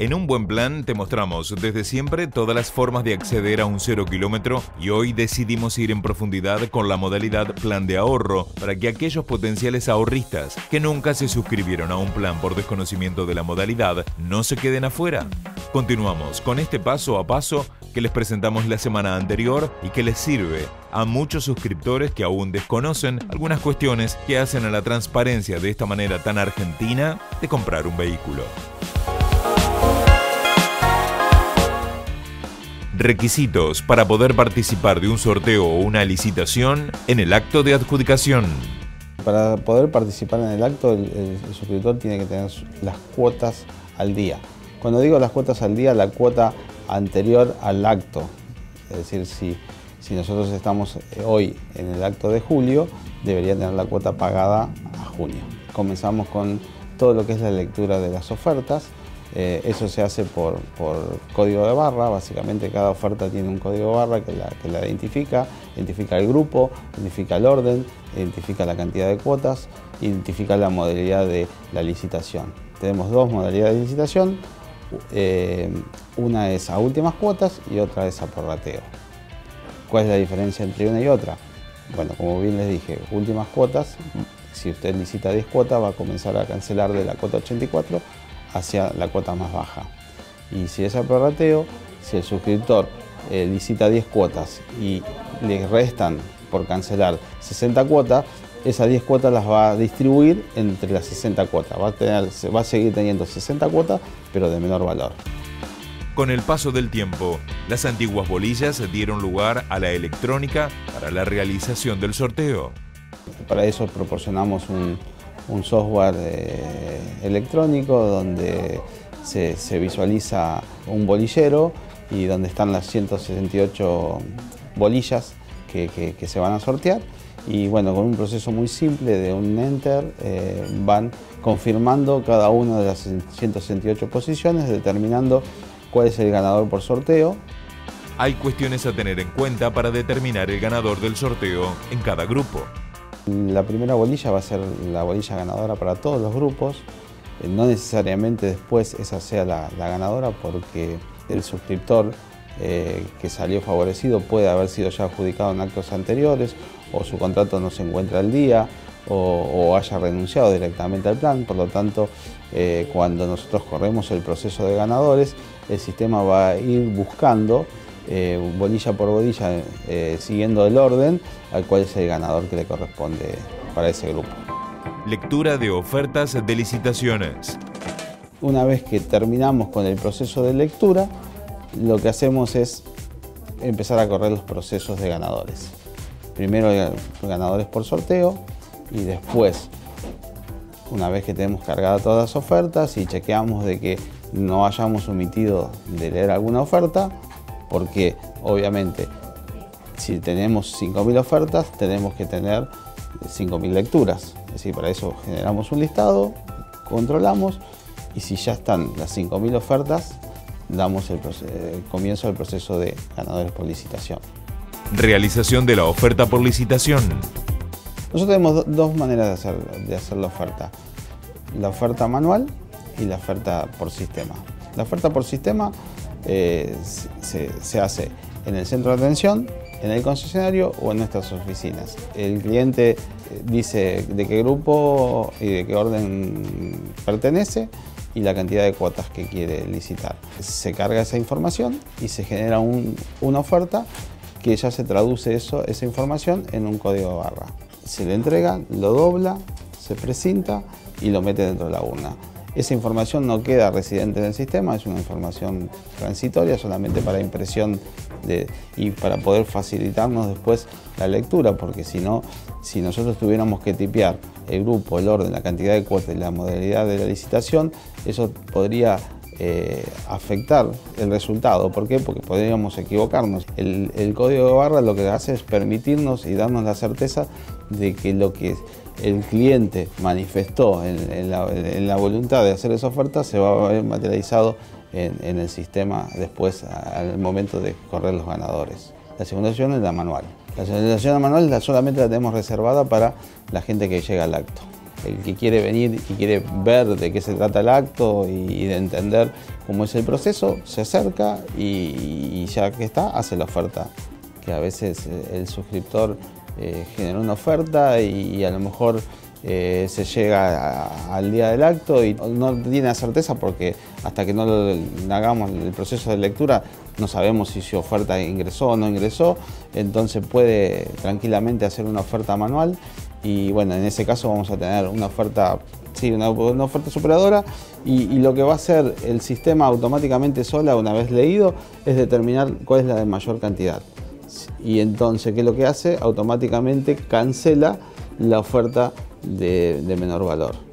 En un buen plan te mostramos desde siempre todas las formas de acceder a un cero kilómetro y hoy decidimos ir en profundidad con la modalidad plan de ahorro para que aquellos potenciales ahorristas que nunca se suscribieron a un plan por desconocimiento de la modalidad no se queden afuera. Continuamos con este paso a paso que les presentamos la semana anterior y que les sirve a muchos suscriptores que aún desconocen algunas cuestiones que hacen a la transparencia de esta manera tan argentina de comprar un vehículo. Requisitos para poder participar de un sorteo o una licitación en el acto de adjudicación. Para poder participar en el acto, el, suscriptor tiene que tener las cuotas al día. Cuando digo las cuotas al día, la cuota anterior al acto. Es decir, si, si nosotros estamos hoy en el acto de julio, debería tener la cuota pagada a junio. Comenzamos con todo lo que es la lectura de las ofertas, eh, eso se hace por, código de barra, básicamente cada oferta tiene un código de barra que la, identifica, identifica el grupo, identifica el orden, identifica la cantidad de cuotas, identifica la modalidad de la licitación. Tenemos dos modalidades de licitación, eh, una es a últimas cuotas y otra es a porrateo. ¿Cuál es la diferencia entre una y otra? Bueno, como bien les dije, últimas cuotas, si usted licita 10 cuotas va a comenzar a cancelar de la cuota 84 hacia la cuota más baja. Y si es a prorrateo, si el suscriptor eh, licita 10 cuotas y le restan por cancelar 60 cuotas, esas 10 cuotas las va a distribuir entre las 60 cuotas. Va a, tener, va a seguir teniendo 60 cuotas, pero de menor valor. Con el paso del tiempo, las antiguas bolillas dieron lugar a la electrónica para la realización del sorteo. Para eso proporcionamos un, un software eh, electrónico donde se, visualiza un bolillero y donde están las 168 bolillas que, se van a sortear y bueno, con un proceso muy simple de un enter eh, van confirmando cada una de las 168 posiciones, determinando cuál es el ganador por sorteo. Hay cuestiones a tener en cuenta para determinar el ganador del sorteo en cada grupo. La primera bolilla va a ser la bolilla ganadora para todos los grupos. Eh, no necesariamente después esa sea la, ganadora porque el suscriptor eh, que salió favorecido puede haber sido ya adjudicado en actos anteriores o su contrato no se encuentra al día o, haya renunciado directamente al plan. Por lo tanto, eh, cuando nosotros corremos el proceso de ganadores, el sistema va a ir buscando eh, bolilla por bolilla, eh, siguiendo el orden al cual es el ganador que le corresponde para ese grupo. Lectura de ofertas de licitaciones. Una vez que terminamos con el proceso de lectura, lo que hacemos es empezar a correr los procesos de ganadores. Primero ganadores por sorteo y después, una vez que tenemos cargadas todas las ofertas y chequeamos de que no hayamos omitido de leer alguna oferta, porque obviamente si tenemos 5.000 ofertas tenemos que tener 5.000 lecturas. Es decir, para eso generamos un listado, controlamos y si ya están las 5.000 ofertas, damos el, comienzo del proceso de ganadores por licitación. Realización de la oferta por licitación. Nosotros tenemos dos maneras de hacer, de hacer la oferta. La oferta manual y la oferta por sistema. La oferta por sistema eh, se, hace en el centro de atención, en el concesionario o en nuestras oficinas. El cliente eh, dice de qué grupo y de qué orden pertenece y la cantidad de cuotas que quiere licitar. Se carga esa información y se genera una oferta que ya se traduce eso, esa información en un código barra. Se le entrega, lo dobla, se precinta y lo mete dentro de la urna. Esa información no queda residente en el sistema, es una información transitoria solamente para impresión y para poder facilitarnos después la lectura, porque si no, si nosotros tuviéramos que tipear el grupo, el orden, la cantidad de cuotas y la modalidad de la licitación, eso podría eh, afectar el resultado. ¿Por qué? Porque podríamos equivocarnos. El, el, código de barra lo que hace es permitirnos y darnos la certeza de que lo que el cliente manifestó en, la, voluntad de hacer esa oferta se va a ver materializado en, el sistema después al momento de correr los ganadores. La segunda opción es la manual. La señalización manual solamente la tenemos reservada para la gente que llega al acto. el que quiere venir y quiere ver de qué se trata el acto y, de entender cómo es el proceso, se acerca y, ya que está, hace la oferta. Que a veces eh, el suscriptor eh, una oferta y, a lo mejor eh, se llega al día del acto y no tiene la certeza porque hasta que no hagamos el proceso de lectura no sabemos si su oferta ingresó o no ingresó, entonces puede tranquilamente hacer una oferta manual y bueno, en ese caso vamos a tener una oferta, sí, una, oferta superadora y, lo que va a hacer el sistema automáticamente sola una vez leído es determinar cuál es la de mayor cantidad. Y entonces, ¿qué es lo que hace? Automáticamente cancela la oferta de menor valor.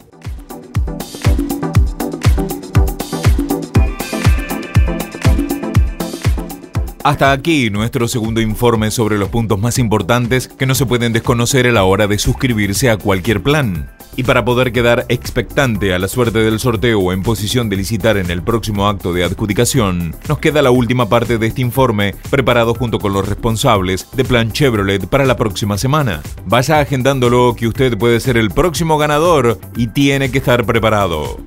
Hasta aquí nuestro segundo informe sobre los puntos más importantes que no se pueden desconocer a la hora de suscribirse a cualquier plan. Y para poder quedar expectante a la suerte del sorteo en posición de licitar en el próximo acto de adjudicación, nos queda la última parte de este informe preparado junto con los responsables de Plan Chevrolet para la próxima semana. Vaya agendándolo que usted puede ser el próximo ganador y tiene que estar preparado.